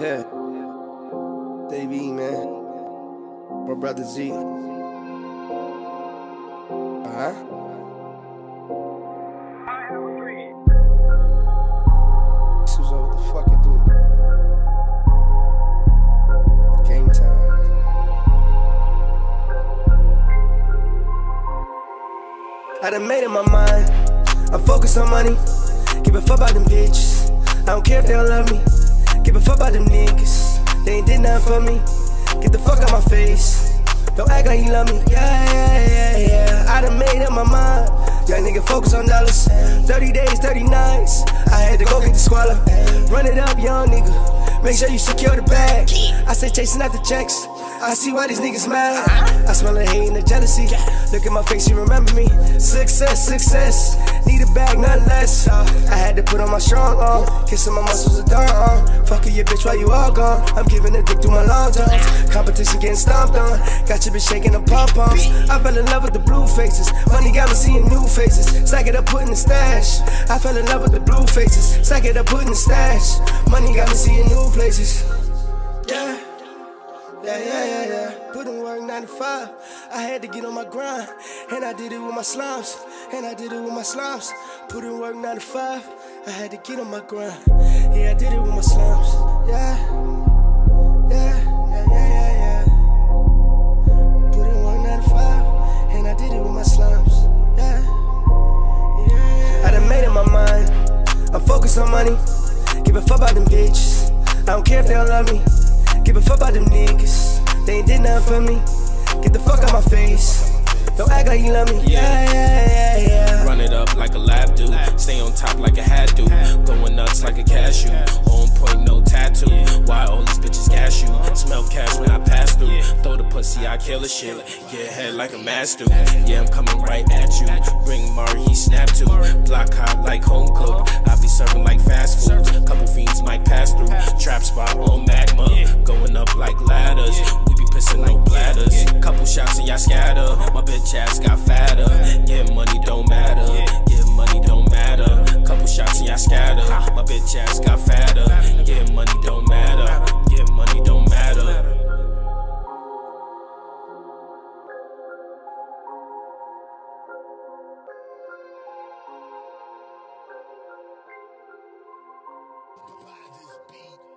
Yeah. Dave E, man. My brother Z. Uh huh. Suzo, what the fuck you doing? Game time. I done made up my mind. I'm focused on money. Give a fuck about them bitches. I don't care if they don't love me. Give a fuck about them niggas. They ain't did nothing for me. Get the fuck out my face. Don't act like you love me. Yeah, yeah, yeah, yeah. I done made up my mind. Young nigga focus on dollars. 30 days, 30 nights. I had to go get the squalor. Run it up, young nigga. Make sure you secure the bag. I say chasing the checks. I see why these niggas mad. I smell the hate and the jealousy. Look at my face, you remember me. Success, success. Need a bag, nothing less. I had to put on my strong arm. Kissing my muscles a dark arm. Fucking your bitch while you all gone. I'm giving a dick through my long johns. Competition getting stomped on. Got your bitch shaking the pom poms. I fell in love with the blue faces. Money got me seeing new faces. Stack it up, put in the stash. I fell in love with the blue faces. Stack it up, put in the stash. Money got me seeing new places. Yeah. Yeah, yeah, yeah, yeah. Put in work 95. I had to get on my grind. And I did it with my slums. And I did it with my slums. Put in work 95. I had to get on my grind. Yeah, I did it with my slums. Yeah. Yeah, yeah, yeah, yeah, yeah. Put in work 95. And I did it with my slums. Yeah. Yeah. I done made up my mind. I'm focused on money. Give a fuck about them bitches. I don't care if they don't love me. A fuck about them niggas. They ain't did nothing for me. Get the fuck out my face. Don't act like you love me. Yeah, yeah, yeah, yeah. Run it up like a lab do. Stay on top like a hat do. Going nuts like a cashew. On point, no tattoo. Why all these bitches gas you? Smell cash when I pass through. Throw the pussy, I kill the shit. Get head like a master. Yeah, I'm coming right at you. Bring Mari, he snap to. Block hot like home cook. I be serving like fast food. Fiends might pass through. Trap spot magma. Going up like ladders. We be pissing no bladders. Couple shots and y'all scatter. My bitch ass Buy this beat.